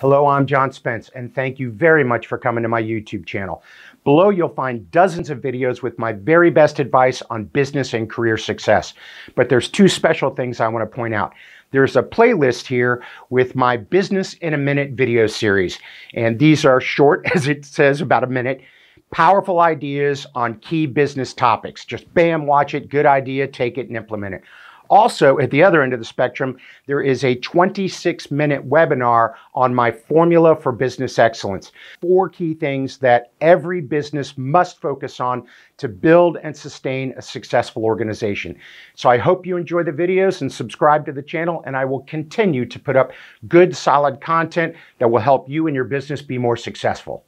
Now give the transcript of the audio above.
Hello, I'm John Spence, and thank you very much for coming to my YouTube channel. Below, you'll find dozens of videos with my very best advice on business and career success. But there's two special things I want to point out. There's a playlist here with my Business in a Minute video series, and these are short, as it says, about a minute. Powerful ideas on key business topics. Just bam, watch it, good idea, take it and implement it. Also, at the other end of the spectrum, there is a 26 minute webinar on my formula for business excellence. Four key things that every business must focus on to build and sustain a successful organization. So I hope you enjoy the videos and subscribe to the channel, and I will continue to put up good, solid content that will help you and your business be more successful.